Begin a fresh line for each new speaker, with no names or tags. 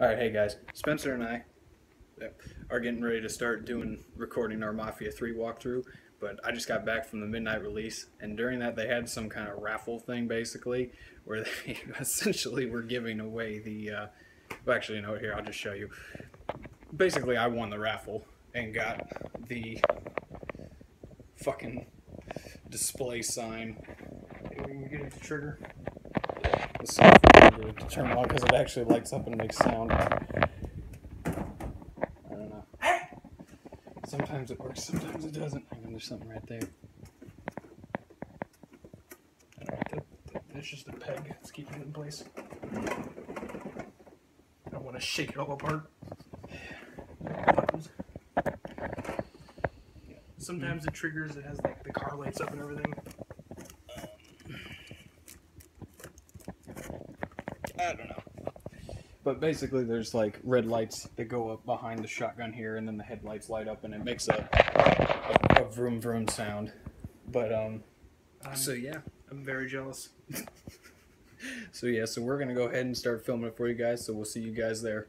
All right, hey guys, Spencer and I are getting ready to start doing recording our Mafia 3 walkthrough, but I just got back from the midnight release, and during that they had some kind of raffle thing basically, where they essentially were giving away the. Uh, well, actually, you know? Here, I'll just show you. Basically, I won the raffle and got the fucking display sign. We get it to trigger the software to turn it on because it actually lights up and makes sound. I don't know. Sometimes it works, sometimes it doesn't. Hang on, there's something right there. That's just a peg. It's keeping it in place. I don't want to shake it all apart.
Sometimes it triggers, it has like the car lights up and everything.
I don't know. But basically, there's like red lights that go up behind the shotgun here, and then the headlights light up, and it makes a a, a vroom vroom sound. But um,
I'm,
so yeah,
I'm very jealous.
so yeah, so we're gonna go ahead and start filming it for you guys. So we'll see you guys there.